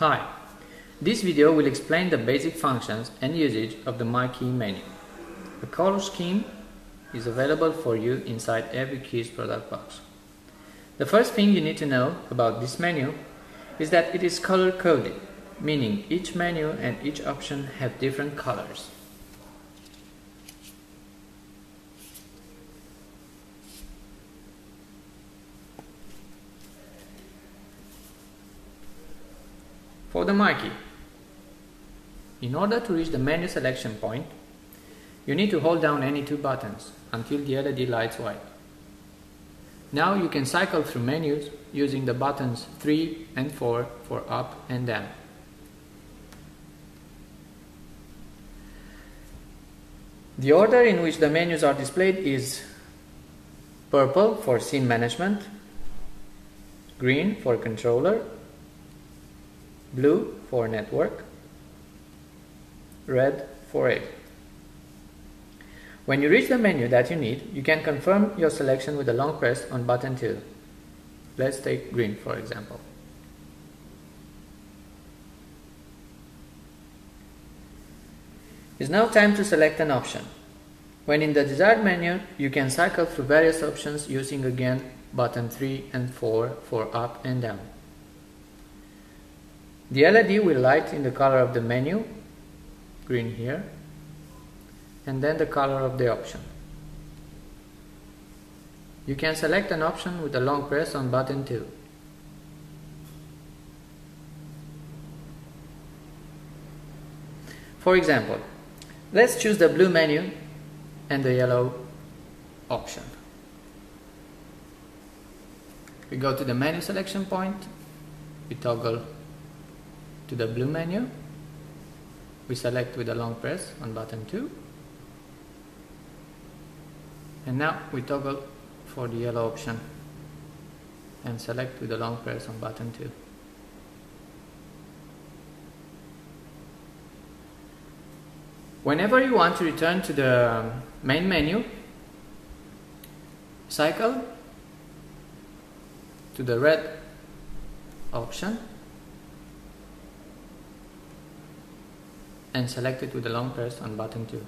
Hi, this video will explain the basic functions and usage of the MyKey menu. The color scheme is available for you inside every QEES product box. The first thing you need to know about this menu is that it is color coded, meaning each menu and each option have different colors. For the MyKey, in order to reach the menu selection point, you need to hold down any two buttons until the LED lights white. Now you can cycle through menus using the buttons 3 and 4 for up and down. The order in which the menus are displayed is purple for scene management, green for controller, blue for network, red for A. When you reach the menu that you need, you can confirm your selection with a long press on button 2. Let's take green for example. It's now time to select an option. When in the desired menu, you can cycle through various options using again button 3 and 4 for up and down. The LED will light in the color of the menu, green here, and then the color of the option. You can select an option with a long press on button 2. For example, let's choose the blue menu and the yellow option. We go to the menu selection point, we toggle to the blue menu. We select with a long press on button 2. And now we toggle for the yellow option and select with a long press on button 2. Whenever you want to return to the main menu, cycle to the red option and select it with a long press on button 2.